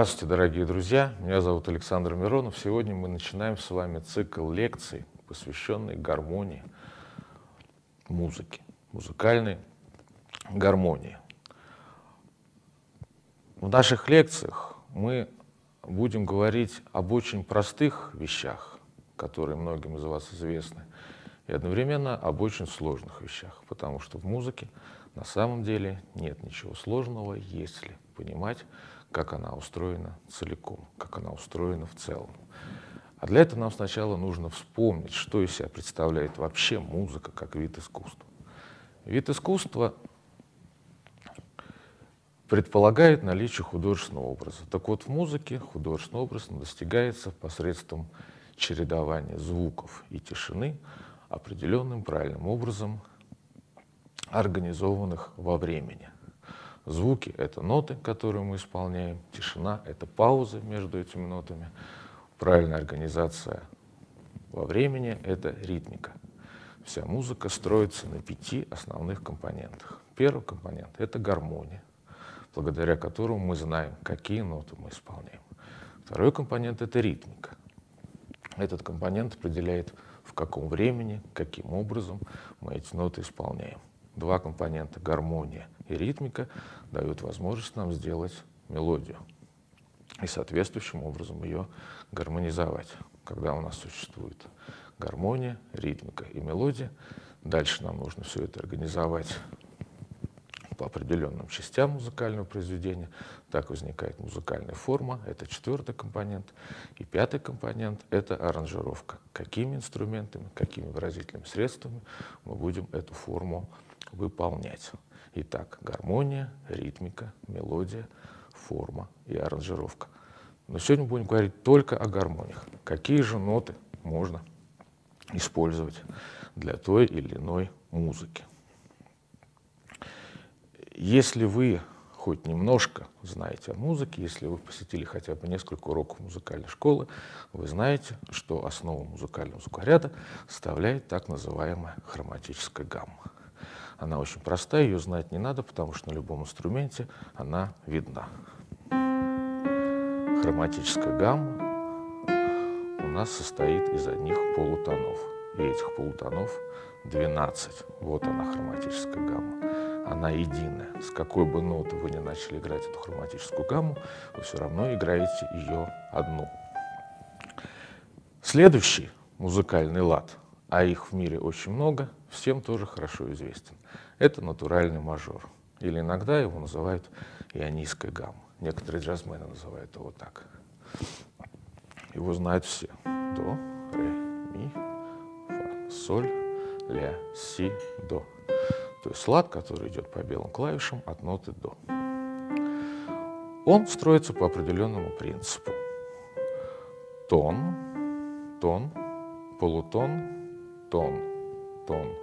Здравствуйте, дорогие друзья. Меня зовут Александр Миронов. Сегодня мы начинаем с вами цикл лекций, посвященный гармонии музыки, музыкальной гармонии. В наших лекциях мы будем говорить об очень простых вещах, которые многим из вас известны, и одновременно об очень сложных вещах, потому что в музыке на самом деле нет ничего сложного, если понимать, как она устроена целиком, как она устроена в целом. А для этого нам сначала нужно вспомнить, что из себя представляет вообще музыка как вид искусства. Вид искусства предполагает наличие художественного образа. Так вот, в музыке художественный образ достигается посредством чередования звуков и тишины определенным правильным образом, организованных во времени. Звуки — это ноты, которые мы исполняем, тишина — это паузы между этими нотами, правильная организация во времени — это ритмика. Вся музыка строится на пяти основных компонентах. Первый компонент — это гармония, благодаря которому мы знаем, какие ноты мы исполняем. Второй компонент — это ритмика. Этот компонент определяет, в каком времени, каким образом мы эти ноты исполняем. Два компонента — гармония и ритмика — дают возможность нам сделать мелодию и соответствующим образом ее гармонизовать. Когда у нас существует гармония, ритмика и мелодия, дальше нам нужно все это организовать по определенным частям музыкального произведения. Так возникает музыкальная форма, это четвертый компонент. И пятый компонент — это аранжировка. Какими инструментами, какими выразительными средствами мы будем эту форму выполнять. Итак, гармония, ритмика, мелодия, форма и аранжировка. Но сегодня будем говорить только о гармониях. Какие же ноты можно использовать для той или иной музыки? Если вы хоть немножко знаете о музыке, если вы посетили хотя бы несколько уроков музыкальной школы, вы знаете, что основу музыкального звукоряда составляет так называемая хроматическая гамма. Она очень простая, ее знать не надо, потому что на любом инструменте она видна. Хроматическая гамма у нас состоит из одних полутонов. И этих полутонов 12. Вот она, хроматическая гамма. Она единая. С какой бы ноты вы ни начали играть эту хроматическую гамму, вы все равно играете ее одну. Следующий музыкальный лад, а их в мире очень много, всем тоже хорошо известен. Это натуральный мажор. Или иногда его называют ионийская гамма. Некоторые джазмены называют его так. Его знают все. До, ре, ми, фа, соль, ля, си, до. То есть лад, который идет по белым клавишам от ноты до. Он строится по определенному принципу. Тон, тон, полутон, тон, тон,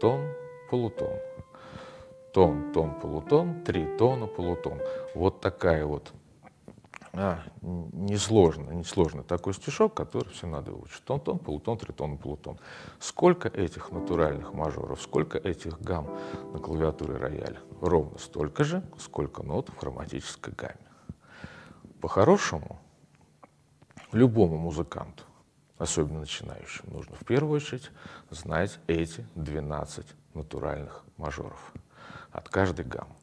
тон, полутон. Тон, тон, полутон, три тона, полутон. Вот такая вот а, несложно, несложно такой стишок, который все надо выучить. Тон, тон, полутон, тритон, полутон. Сколько этих натуральных мажоров, сколько этих гамм на клавиатуре рояля? Ровно столько же, сколько нот в хроматической гамме. По-хорошему, любому музыканту особенно начинающим, нужно в первую очередь знать эти 12 натуральных мажоров от каждой гаммы.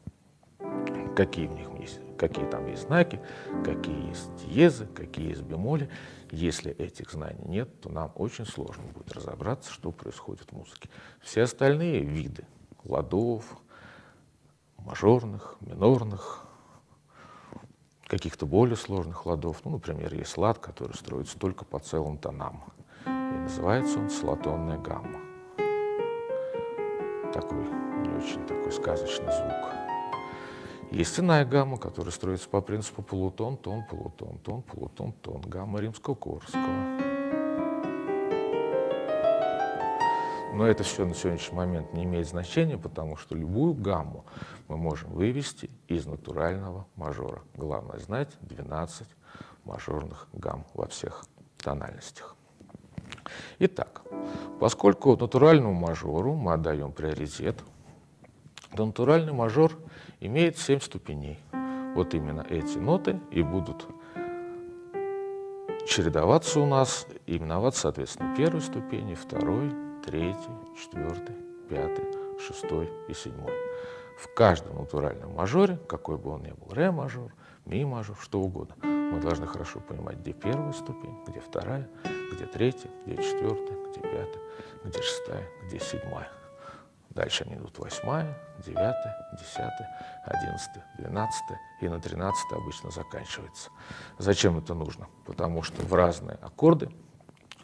Какие в них есть, какие там есть знаки, какие есть диезы, какие есть бемоли. Если этих знаний нет, то нам очень сложно будет разобраться, что происходит в музыке. Все остальные виды ладов, мажорных, минорных, каких-то более сложных ладов. Ну, например, есть лад, который строится только по целым тонам. И называется он слотонная гамма. Такой не очень такой сказочный звук. Есть иная гамма, которая строится по принципу полутон, тон, полутон, тон, полутон, тон. Гамма римского-корского. Но это все на сегодняшний момент не имеет значения, потому что любую гамму мы можем вывести из натурального мажора. Главное знать 12 мажорных гамм во всех тональностях. Итак, поскольку натуральному мажору мы отдаем приоритет, то натуральный мажор имеет 7 ступеней. вот именно эти ноты и будут чередоваться у нас, именоваться, соответственно, первой ступени, второй, третий, четвертый, пятый, шестой и седьмой. В каждом натуральном мажоре, какой бы он ни был, ре мажор, ми мажор, что угодно, мы должны хорошо понимать, где первая ступень, где вторая, где третья, где четвертая, где пятая, где шестая, где седьмая. Дальше они идут восьмая, девятая, десятая, одиннадцатая, двенадцатая и на тринадцатая обычно заканчивается. Зачем это нужно? Потому что в разные аккорды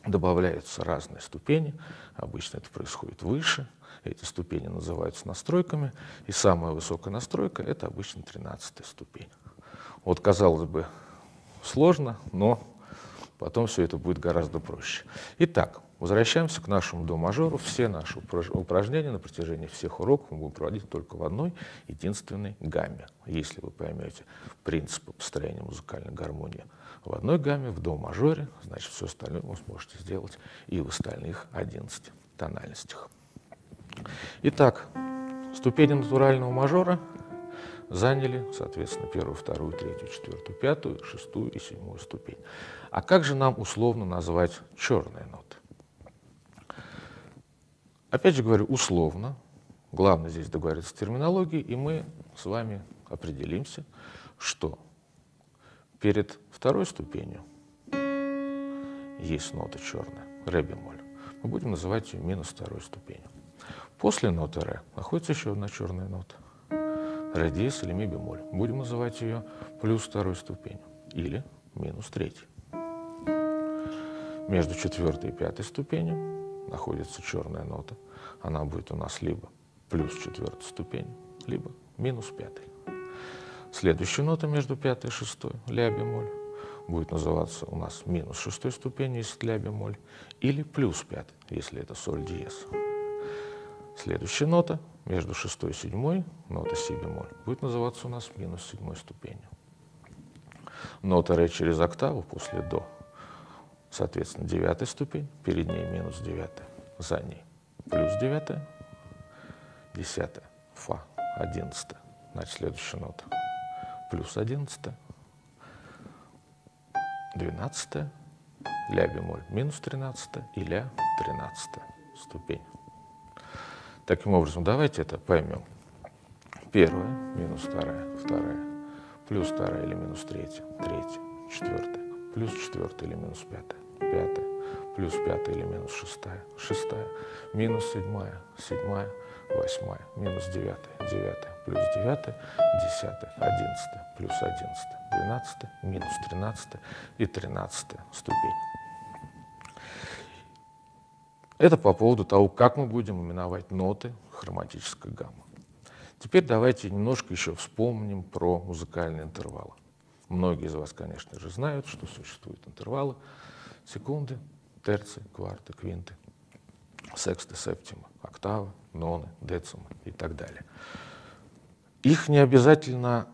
добавляются разные ступени. Обычно это происходит выше. Эти ступени называются настройками. И самая высокая настройка — это обычно тринадцатая ступень. Вот, казалось бы, сложно, но потом все это будет гораздо проще. Итак, Возвращаемся к нашему до мажору. Все наши упражнения на протяжении всех уроков мы будем проводить только в одной единственной гамме. Если вы поймете принципы построения музыкальной гармонии в одной гамме, в до мажоре, значит все остальное вы сможете сделать и в остальных 11 тональностях. Итак, ступени натурального мажора заняли, соответственно, первую, вторую, третью, четвертую, пятую, шестую и седьмую ступень. А как же нам условно назвать черные ноты? Опять же говорю, условно. Главное здесь договориться с терминологией, и мы с вами определимся, что перед второй ступенью есть нота черная, ре бемоль. Мы будем называть ее минус второй ступенью. После ноты ре находится еще одна черная нота. Ре диез или ми бемоль. Будем называть ее плюс второй ступенью или минус третьей. Между четвертой и пятой ступенью находится черная нота, она будет у нас либо плюс четвертой ступень, либо минус пятой. Следующая нота между пятой и шестой, ля бемоль, будет называться у нас минус шестой ступени, если ля бемоль, или плюс пятой, если это соль диез. Следующая нота между шестой и седьмой, нота си бемоль, будет называться у нас минус седьмой ступенью. Нота ре через октаву после до Соответственно, девятая ступень, перед ней минус девятая, за ней плюс девятая, десятая, фа, одиннадцатая, значит, следующая нота, плюс одиннадцатая, двенадцатая, ля бемоль, минус тринадцатая и ля тринадцатая ступень. Таким образом, давайте это поймем. Первая, минус вторая, вторая, плюс вторая или минус третья, третья, четвертая, плюс четвертая или минус пятая, пятая, плюс пятая или минус шестая, шестая, минус седьмая, седьмая, восьмая, минус девятая, девятая, плюс девятая, десятая, одиннадцатая, плюс одиннадцатая, двенадцатая, минус тринадцатая. И тринадцатая ступень. Это по поводу того, как мы будем именовать ноты хроматической гаммы. Теперь давайте немножко еще вспомним про музыкальные интервалы. Многие из вас, конечно же, знают, что существуют интервалы секунды, терции, кварты, квинты, сексты, септимы, октавы, ноны, децимы и так далее. Их не обязательно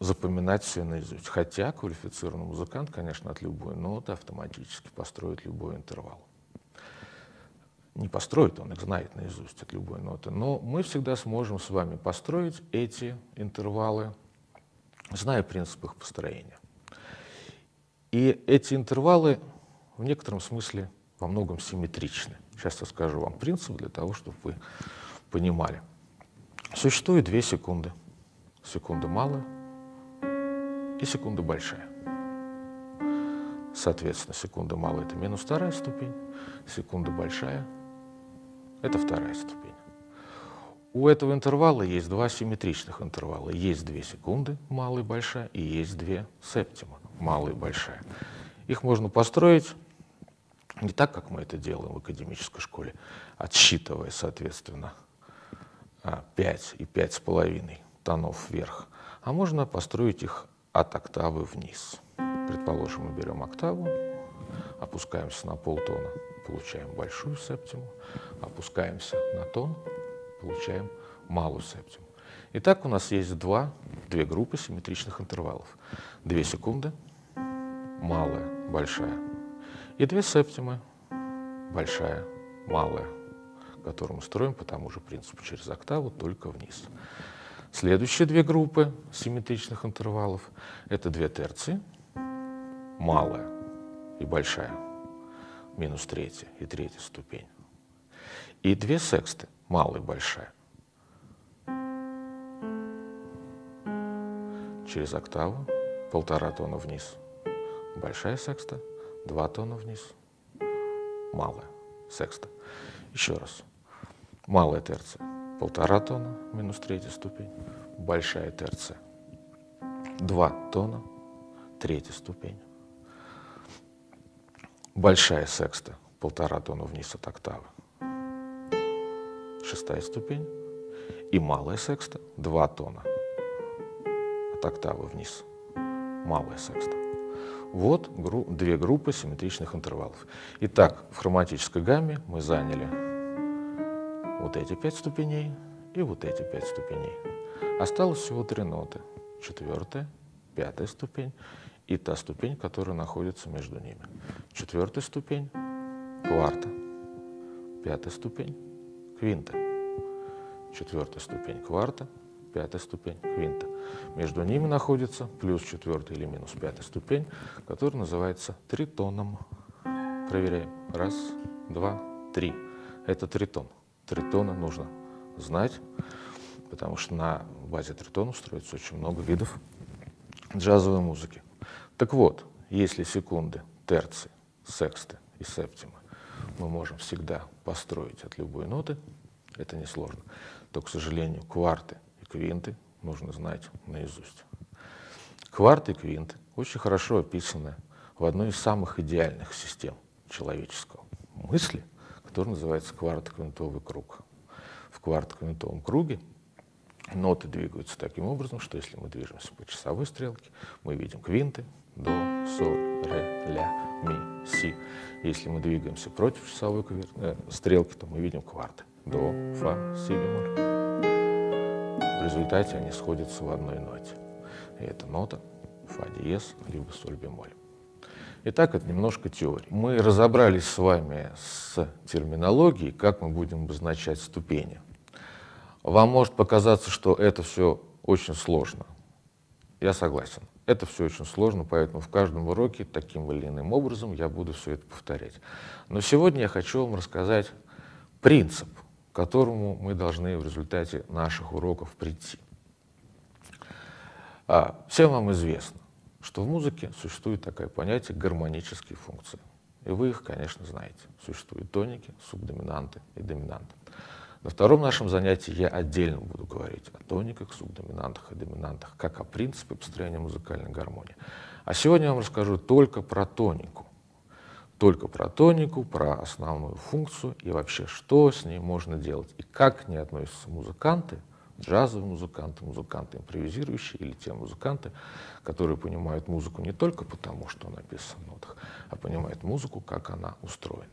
запоминать все наизусть, хотя квалифицированный музыкант, конечно, от любой ноты автоматически построит любой интервал. Не построит, он их знает наизусть от любой ноты, но мы всегда сможем с вами построить эти интервалы, зная принцип их построения. И эти интервалы в некотором смысле во многом симметричны. Сейчас я скажу вам принцип для того, чтобы вы понимали. Существует две секунды. Секунда малая и секунда большая. Соответственно, секунда малая — это минус вторая ступень, секунда большая — это вторая ступень. У этого интервала есть два симметричных интервала. Есть две секунды, малая и большая, и есть две септима, малая и большая. Их можно построить не так, как мы это делаем в академической школе, отсчитывая, соответственно, 5 и 5,5 тонов вверх, а можно построить их от октавы вниз. Предположим, мы берем октаву, опускаемся на полтона, получаем большую септиму, опускаемся на тон, получаем малую септиму. Итак, у нас есть два, две группы симметричных интервалов. Две секунды, малая, большая, и две септимы, большая, малая, которую мы строим по тому же принципу через октаву, только вниз. Следующие две группы симметричных интервалов — это две терции, малая и большая, минус третья и третья ступень, и две сексты, малая и большая. Через октаву полтора тона вниз, большая секста, два тона вниз, малая секста. Еще раз. Малая терция полтора тона, минус третья ступень. Большая терция два тона, третья ступень. Большая секста полтора тона вниз от октавы, шестая ступень. И малая секста два тона от октавы вниз, малая секста. Вот гру две группы симметричных интервалов. Итак, в хроматической гамме мы заняли вот эти пять ступеней и вот эти пять ступеней. Осталось всего три ноты. Четвертая, пятая ступень и та ступень, которая находится между ними. Четвертая ступень — кварта. Пятая ступень — квинта. Четвертая ступень — кварта. Пятая ступень — квинта. Между ними находится плюс четвертая или минус пятая ступень, которая называется тритоном. Проверяем. Раз, два, три. Это тритон. Тритона нужно знать, потому что на базе тритона строится очень много видов джазовой музыки. Так вот, если секунды, терции, сексты и септимы мы можем всегда построить от любой ноты, это несложно, то, к сожалению, кварты квинты нужно знать наизусть. Кварты и квинты очень хорошо описаны в одной из самых идеальных систем человеческого мысли – который называется квартоквинтовый круг. В квартоквинтовом круге ноты двигаются таким образом, что если мы движемся по часовой стрелке, мы видим квинты, до, соль, ре, ля, ми, си. Если мы двигаемся против часовой э, стрелки, то мы видим кварты. До, фа, си бемоль. В результате они сходятся в одной ноте. И это нота фа диез, либо соль бемоль. Итак, это немножко теории. Мы разобрались с вами с терминологией, как мы будем обозначать ступени. Вам может показаться, что это все очень сложно. Я согласен. Это все очень сложно, поэтому в каждом уроке таким или иным образом я буду все это повторять. Но сегодня я хочу вам рассказать принцип, которому мы должны в результате наших уроков прийти. А, всем вам известно, что в музыке существует такое понятие гармонические функции. И вы их, конечно, знаете. Существуют тоники, субдоминанты и доминанты. На втором нашем занятии я отдельно буду говорить о тониках, субдоминантах и доминантах, как о принципе построения музыкальной гармонии. А сегодня я вам расскажу только про тонику. Только про тонику, про основную функцию и вообще, что с ней можно делать и как к ней относятся музыканты джазовые музыканты, музыканты импровизирующие или те музыканты, которые понимают музыку не только потому, что написано в нотах, а понимают музыку, как она устроена.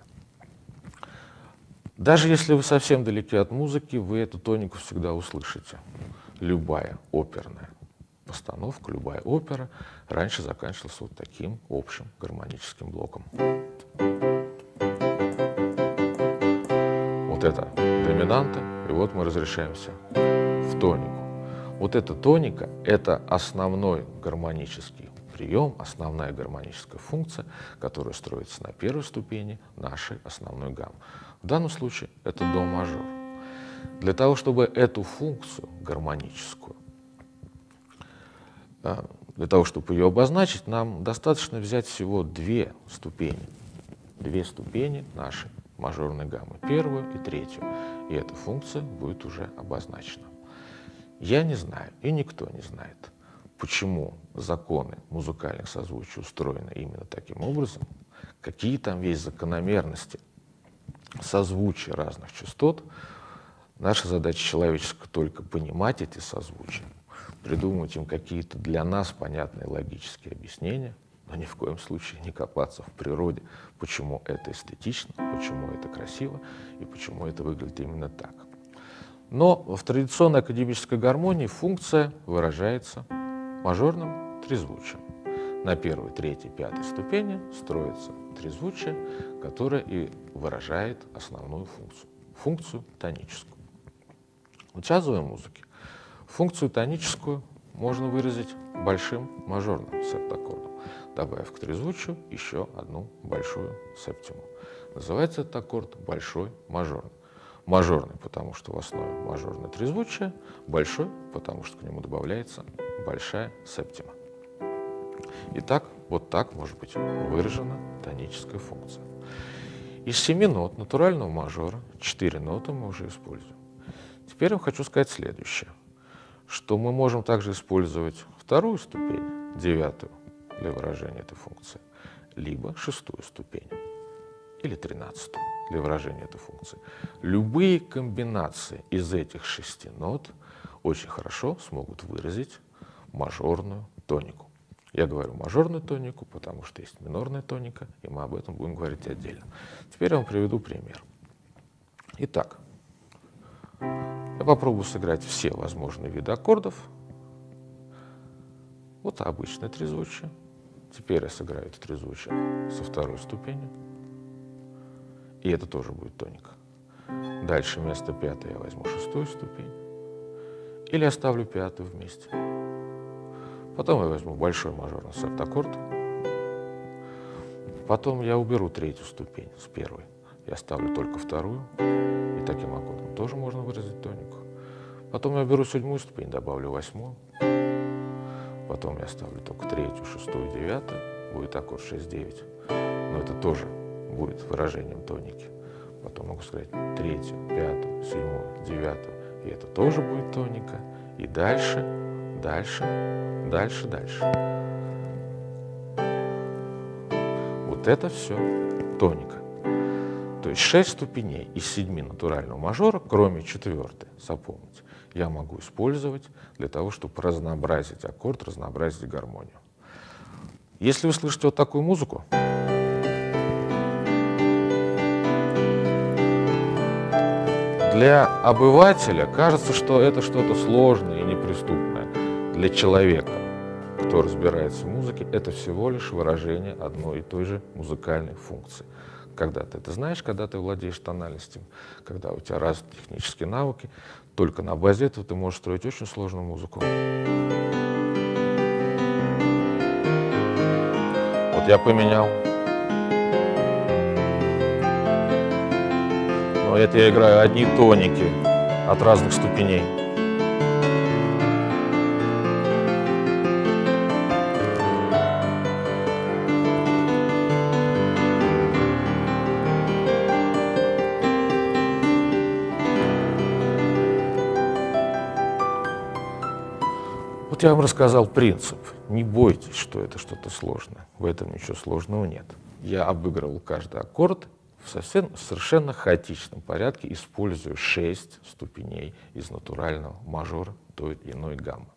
Даже если вы совсем далеки от музыки, вы эту тонику всегда услышите. Любая оперная постановка, любая опера раньше заканчивалась вот таким общим гармоническим блоком. Это доминанта, и вот мы разрешаемся в тонику. Вот эта тоника — это основной гармонический прием, основная гармоническая функция, которая строится на первой ступени нашей основной гаммы. В данном случае это до мажор. Для того, чтобы эту функцию гармоническую, а, для того, чтобы ее обозначить, нам достаточно взять всего две ступени. Две ступени нашей мажорной гаммы, первую и третью. И эта функция будет уже обозначена. Я не знаю, и никто не знает, почему законы музыкальных созвучий устроены именно таким образом, какие там есть закономерности созвучия разных частот. Наша задача человеческая только понимать эти созвучия, придумывать им какие-то для нас понятные логические объяснения, но ни в коем случае не копаться в природе, почему это эстетично, почему это красиво и почему это выглядит именно так. Но в традиционной академической гармонии функция выражается мажорным трезвучием. На первой, третьей, пятой ступени строится трезвучие, которое и выражает основную функцию, функцию тоническую. В джазовой музыке Функцию тоническую можно выразить большим мажорным септаккордом, добавив к трезвучию еще одну большую септиму. Называется этот аккорд большой мажорный. Мажорный, потому что в основе мажорное трезвучие, большой, потому что к нему добавляется большая септима. Итак, вот так может быть выражена тоническая функция. Из семи нот натурального мажора четыре ноты мы уже используем. Теперь я хочу сказать следующее, что мы можем также использовать вторую ступень, девятую, для выражения этой функции, либо шестую ступень или тринадцатую для выражения этой функции. Любые комбинации из этих шести нот очень хорошо смогут выразить мажорную тонику. Я говорю мажорную тонику, потому что есть минорная тоника, и мы об этом будем говорить отдельно. Теперь я вам приведу пример. Итак, я попробую сыграть все возможные виды аккордов. Вот обычное трезвучие. Теперь я сыграю это трезвучие со второй ступенью. И это тоже будет тоника. Дальше вместо пятой я возьму шестую ступень. Или оставлю пятую вместе. Потом я возьму большой мажорный септаккорд. Потом я уберу третью ступень с первой. Я оставлю только вторую. И таким аккордом тоже можно выразить тонику. Потом я беру седьмую ступень, добавлю восьмую. Потом я оставлю только третью, шестую, девятую. Будет аккорд 6-9. Но это тоже будет выражением тоники. Потом могу сказать третью, пятую, седьмую, девятую. И это тоже будет тоника. И дальше, дальше, дальше, дальше. Вот это все тоника. То есть шесть ступеней из седьми натурального мажора, кроме четвертой, запомните, я могу использовать для того, чтобы разнообразить аккорд, разнообразить гармонию. Если вы слышите вот такую музыку, Для обывателя кажется, что это что-то сложное и неприступное. Для человека, кто разбирается в музыке, это всего лишь выражение одной и той же музыкальной функции. Когда ты это знаешь, когда ты владеешь тональностями, когда у тебя развиты технические навыки, только на базе этого ты можешь строить очень сложную музыку. Вот я поменял это я играю одни тоники от разных ступеней. Вот я вам рассказал принцип. Не бойтесь, что это что-то сложное. В этом ничего сложного нет. Я обыгрывал каждый аккорд в совсем, совершенно хаотичном порядке использую шесть ступеней из натурального мажора той иной гаммы.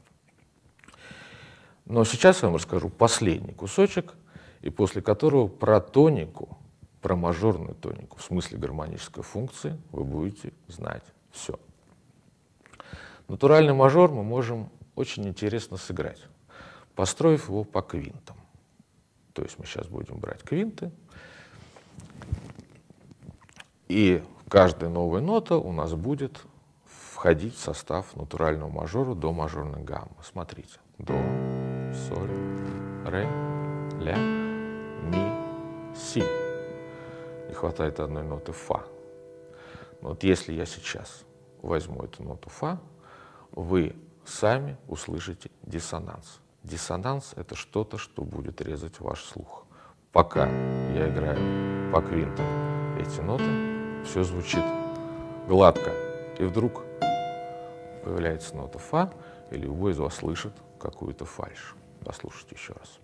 Но сейчас я вам расскажу последний кусочек, и после которого про тонику, про мажорную тонику, в смысле гармонической функции, вы будете знать все. Натуральный мажор мы можем очень интересно сыграть, построив его по квинтам. То есть мы сейчас будем брать квинты, и каждая новая нота у нас будет входить в состав натурального мажора до мажорной гаммы. Смотрите. До, соль, ре, ля, ми, си. Не хватает одной ноты фа. Вот если я сейчас возьму эту ноту фа, вы сами услышите диссонанс. Диссонанс — это что-то, что будет резать ваш слух. Пока я играю по квинтам эти ноты, все звучит гладко. И вдруг появляется нота фа, или любой из вас слышит какую-то фальш. Послушайте еще раз.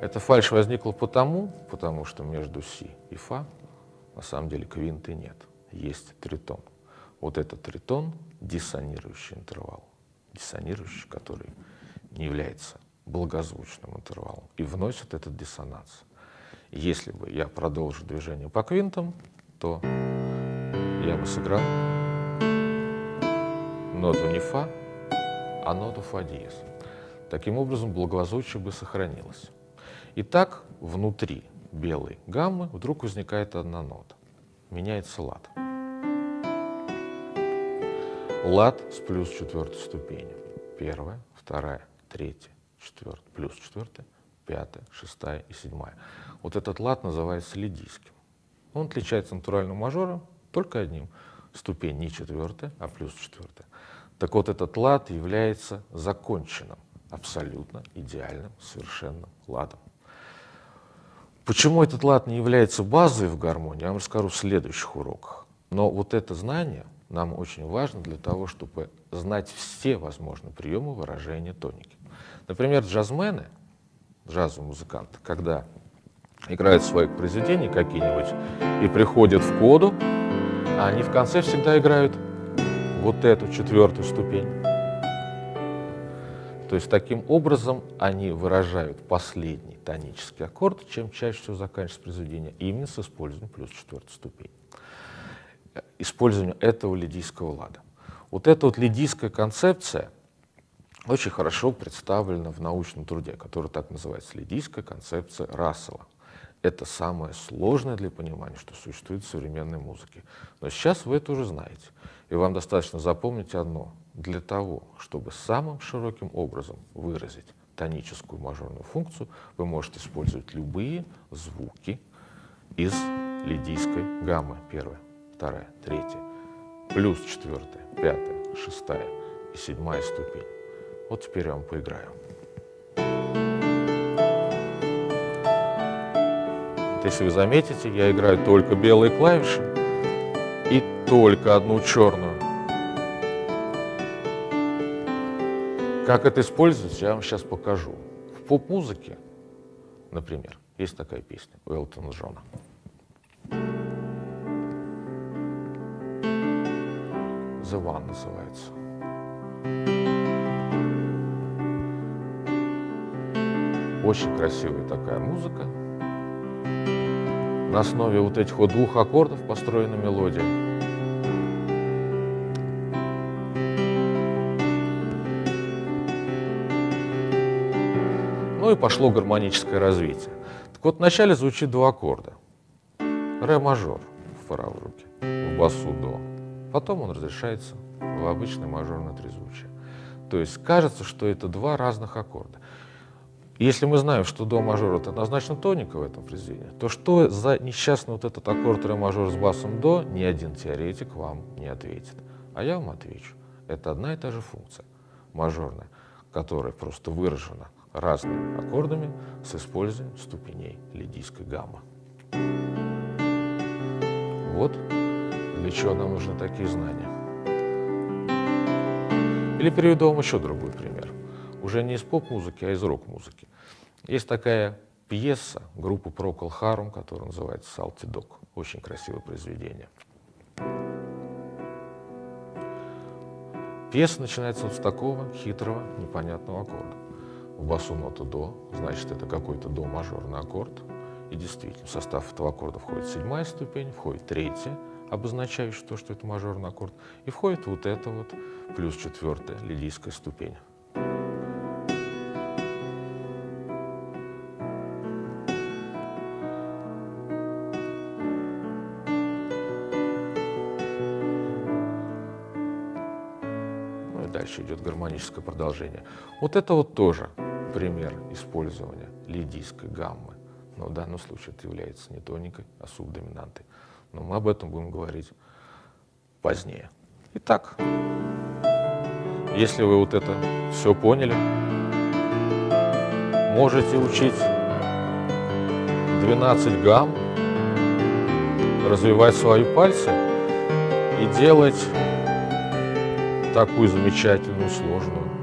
Эта фальш возникла потому, потому что между си и фа на самом деле квинты нет. Есть тритон. Вот этот тритон — диссонирующий интервал. Диссонирующий, который не является благозвучным интервалом и вносит этот диссонанс. Если бы я продолжил движение по квинтам, то я бы сыграл ноту не фа, а ноту фа диез. Таким образом, благозвучие бы сохранилось. И так внутри белой гаммы вдруг возникает одна нота. меняется лад. Лад с плюс четвертой ступени. Первая, вторая, третья, четвертая, плюс четвертая, пятая, шестая и седьмая. Вот этот лад называется лидийским. Он отличается натуральным мажором только одним. Ступень не четвертая, а плюс четвертая. Так вот, этот лад является законченным, абсолютно идеальным, совершенным ладом. Почему этот лад не является базой в гармонии, я вам расскажу в следующих уроках. Но вот это знание нам очень важно для того, чтобы знать все возможные приемы выражения тоники. Например, джазмены, джазовые музыканты, когда играют свои произведения какие-нибудь и приходят в коду, они в конце всегда играют вот эту четвертую ступень. То есть таким образом они выражают последний тонический аккорд, чем чаще всего заканчивается произведение, именно с использованием плюс четвертой ступени. Использованием этого лидийского лада. Вот эта вот лидийская концепция очень хорошо представлена в научном труде, который так называется «Лидийская концепция Рассела». Это самое сложное для понимания, что существует в современной музыке. Но сейчас вы это уже знаете. И вам достаточно запомнить одно. Для того, чтобы самым широким образом выразить тоническую мажорную функцию, вы можете использовать любые звуки из лидийской гаммы. Первая, вторая, третья, плюс четвертая, пятая, шестая и седьмая ступень. Вот теперь я вам поиграю. Если вы заметите, я играю только белые клавиши только одну черную. Как это используется, я вам сейчас покажу. В поп-музыке, например, есть такая песня у Элтона Джона. The One называется. Очень красивая такая музыка. На основе вот этих вот двух аккордов построена мелодия. И пошло гармоническое развитие. Так вот, вначале звучит два аккорда. Ре мажор в правой руке, в басу до. Потом он разрешается в обычное мажорное трезвучие. То есть кажется, что это два разных аккорда. Если мы знаем, что до мажор это однозначно тоника в этом произведении, то что за несчастный вот этот аккорд ре мажор с басом до, ни один теоретик вам не ответит. А я вам отвечу. Это одна и та же функция мажорная, которая просто выражена разными аккордами с использованием ступеней лидийской гаммы. Вот для чего нам нужны такие знания. Или переведу вам еще другой пример. Уже не из поп-музыки, а из рок-музыки. Есть такая пьеса группы Procol Harum, которая называется «Salty Dog». Очень красивое произведение. Пьеса начинается вот с такого хитрого, непонятного аккорда. Басу нота до, значит, это какой-то до мажорный аккорд. И действительно, в состав этого аккорда входит седьмая ступень, входит третья, обозначающая то, что это мажорный аккорд, и входит вот это вот плюс четвертая лидийская ступень. дальше идет гармоническое продолжение. Вот это вот тоже пример использования лидийской гаммы. Но в данном случае это является не тоникой, а субдоминантой. Но мы об этом будем говорить позднее. Итак, если вы вот это все поняли, можете учить 12 гамм, развивать свои пальцы и делать такую замечательную, сложную